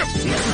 Yeah.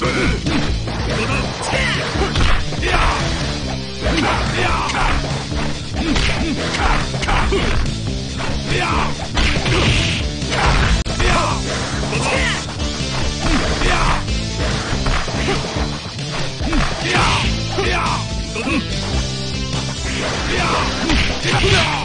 嗯嗯嗯嗯嗯嗯嗯嗯嗯嗯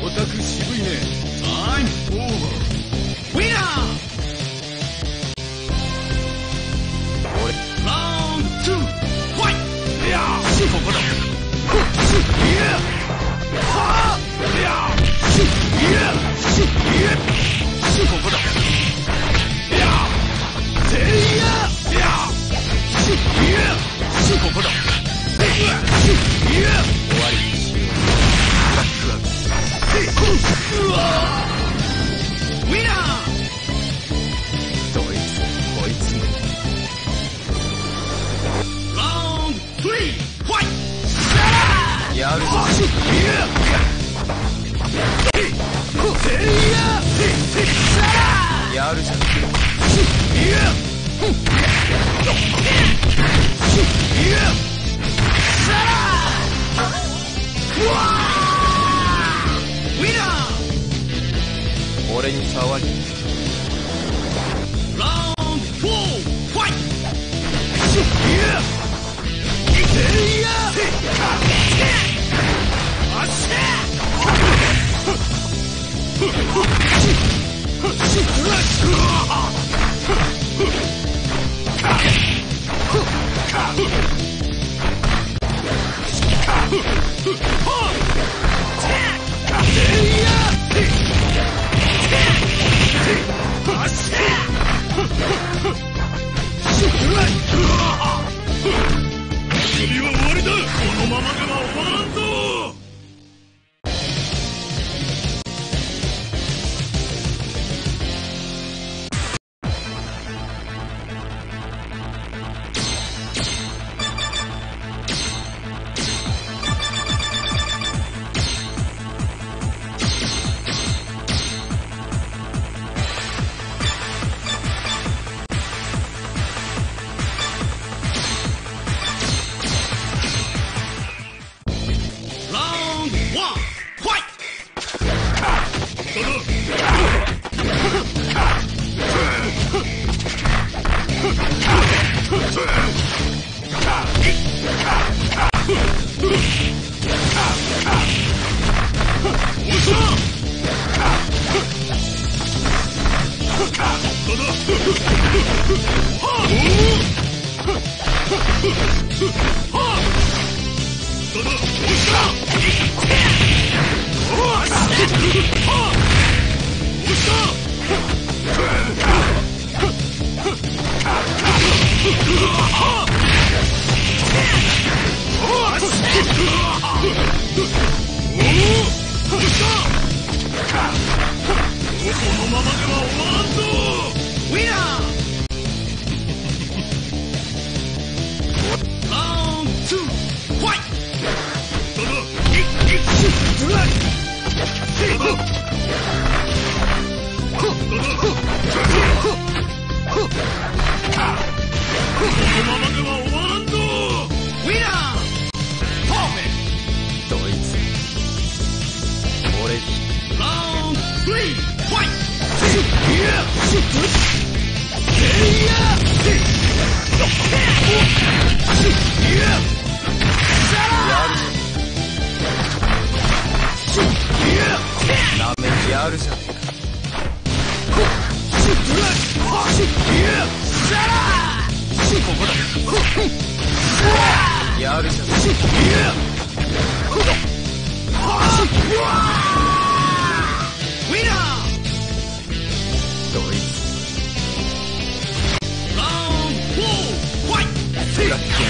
我打的犀利呢。Time for winner. Round two. 快，两，四，五，六，七，八，两，四，五，四，五。やるじゃん。俺に触りラウンドフォーファイトいけやおっしゃ Huh! ウどいつ Yeah!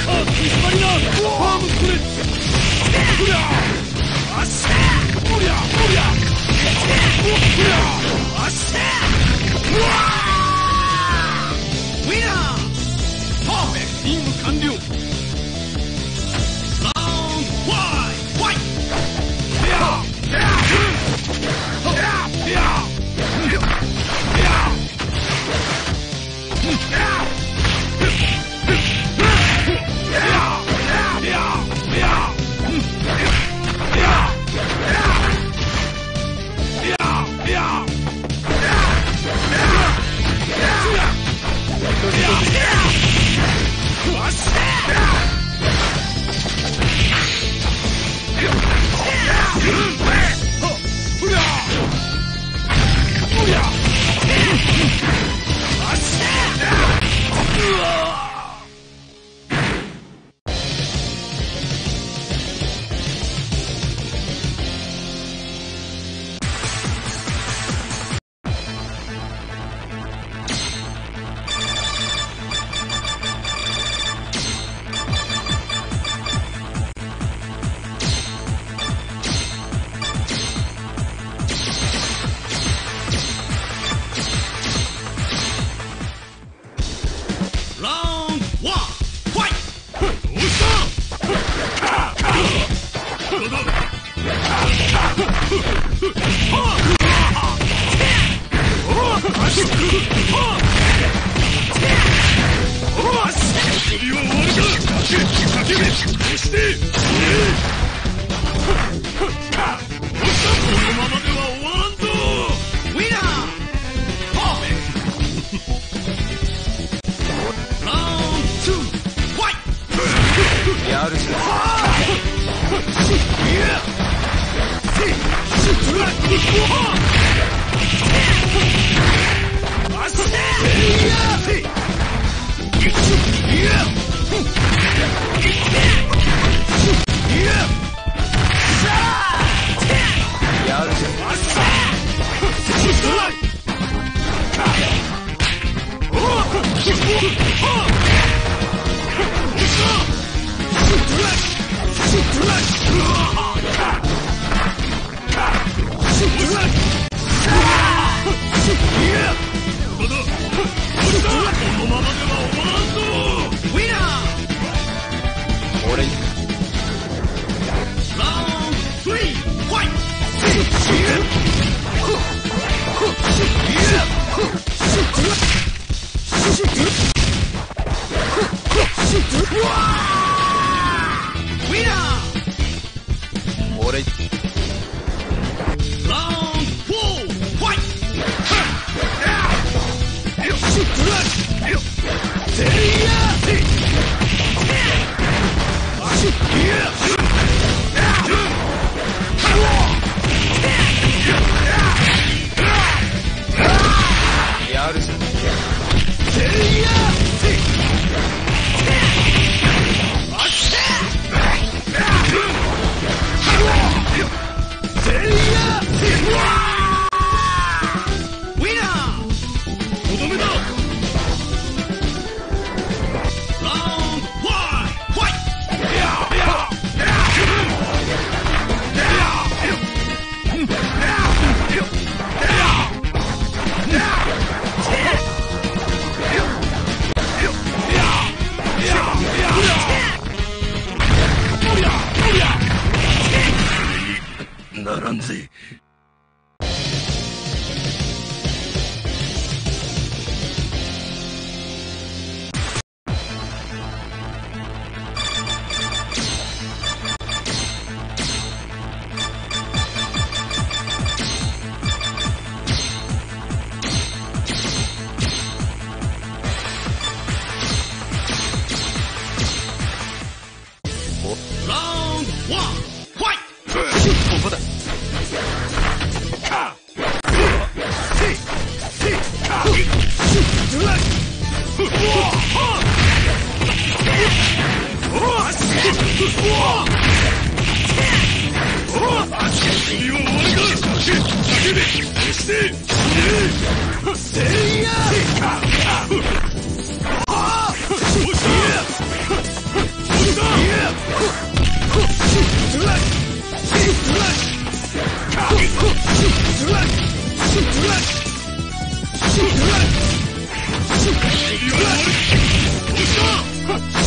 Shoot!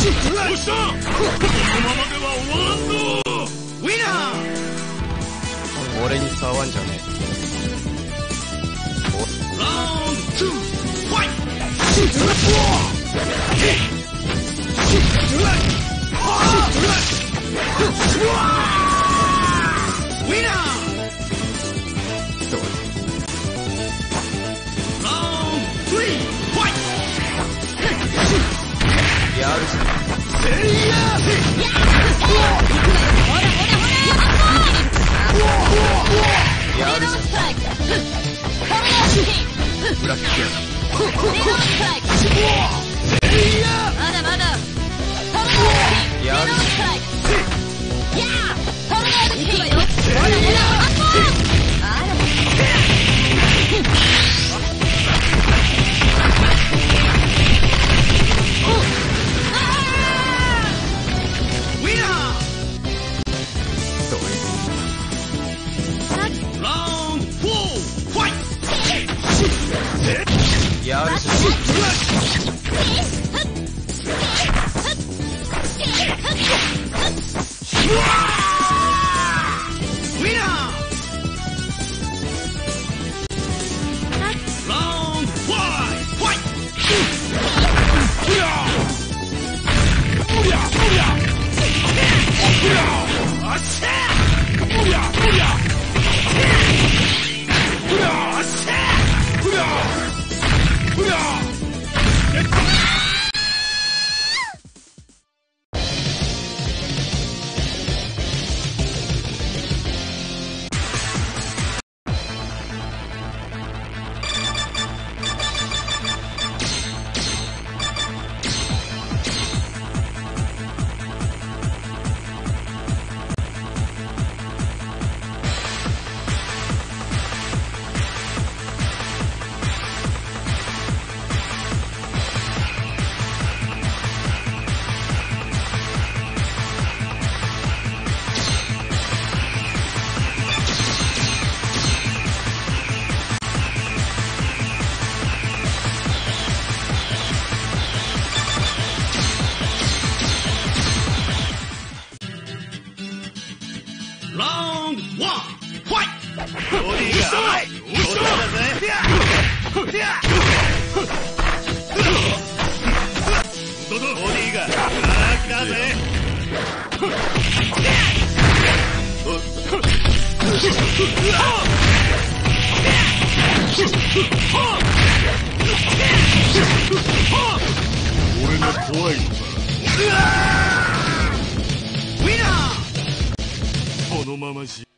べそしたどうしたこのままでは終わらんぞウィナー。俺に触んじゃねラウンド2ファイウブラックまだまだ。やるあるし。まましい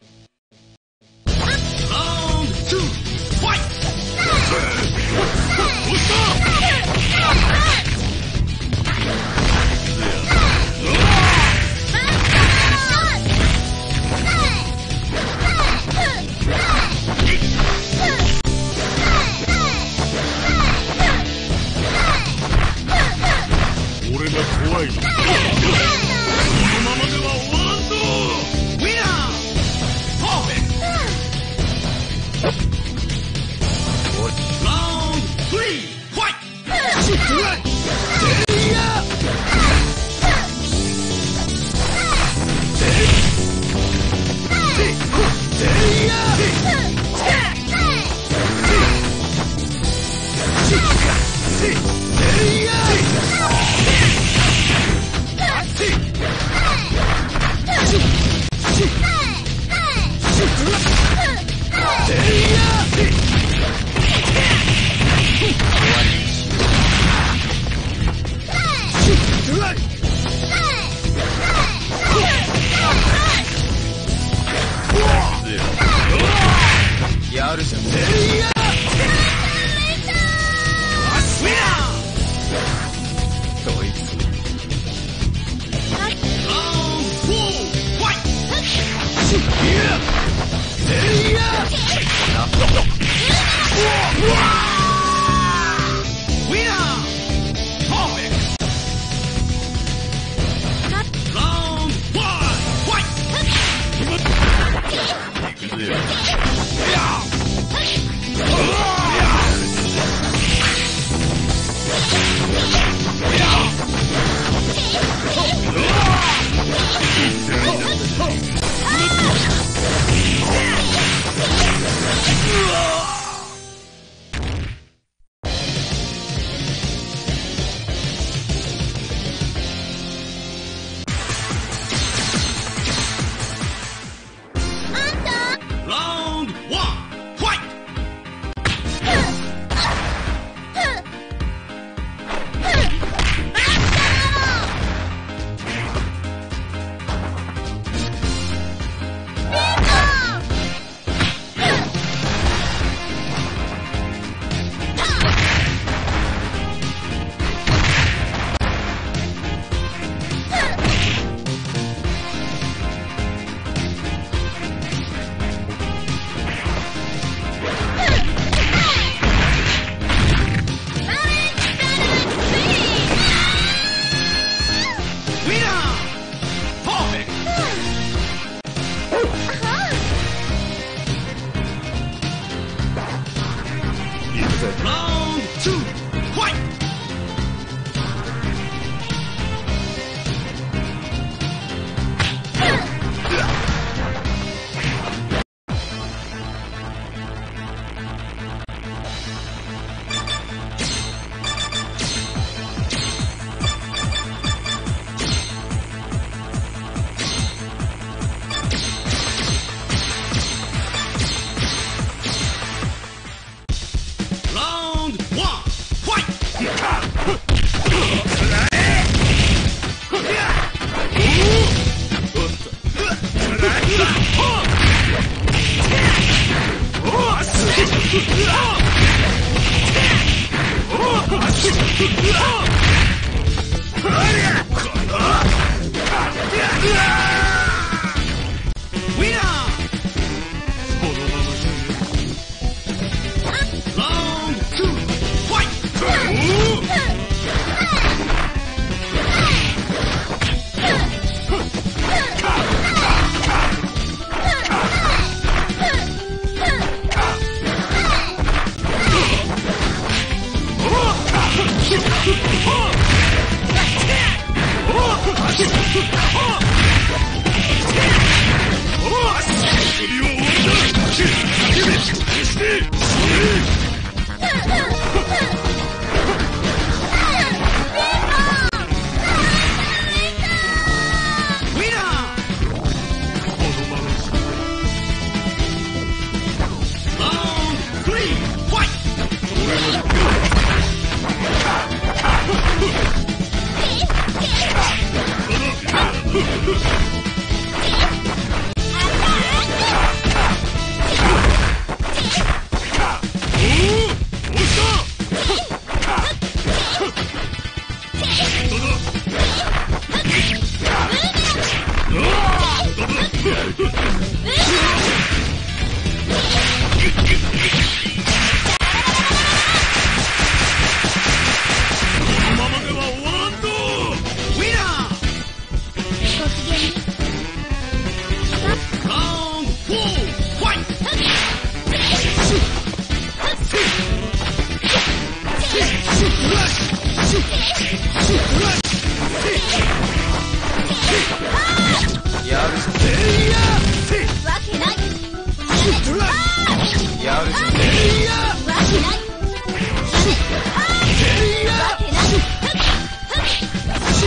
な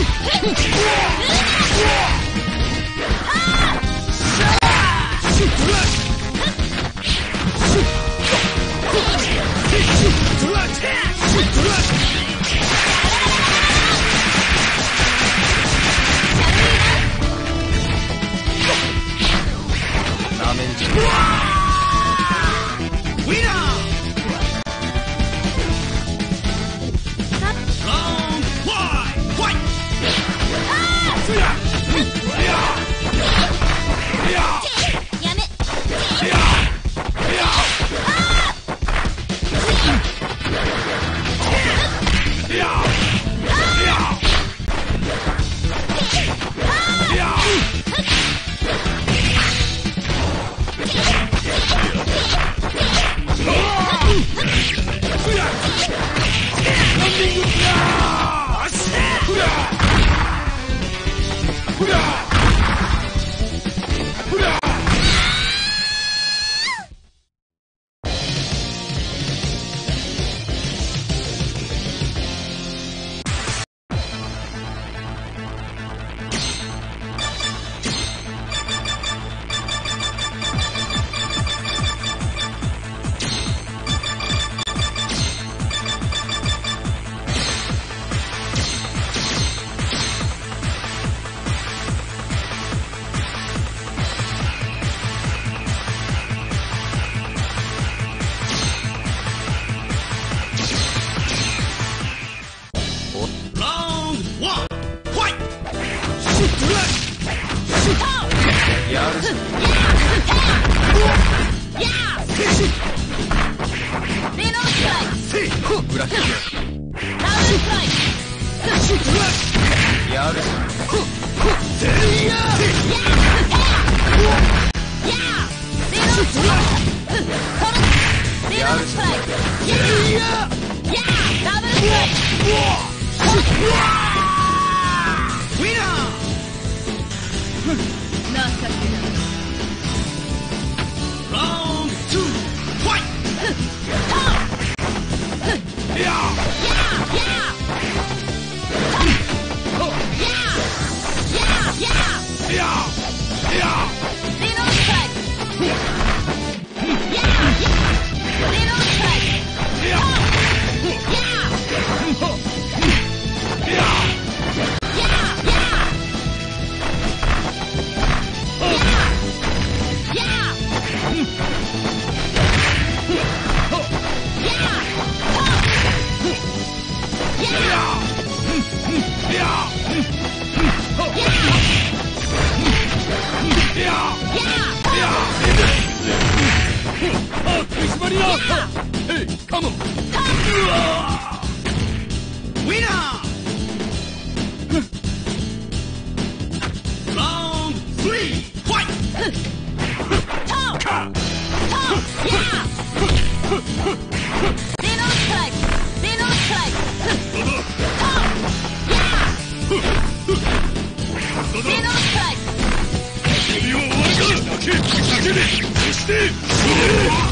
して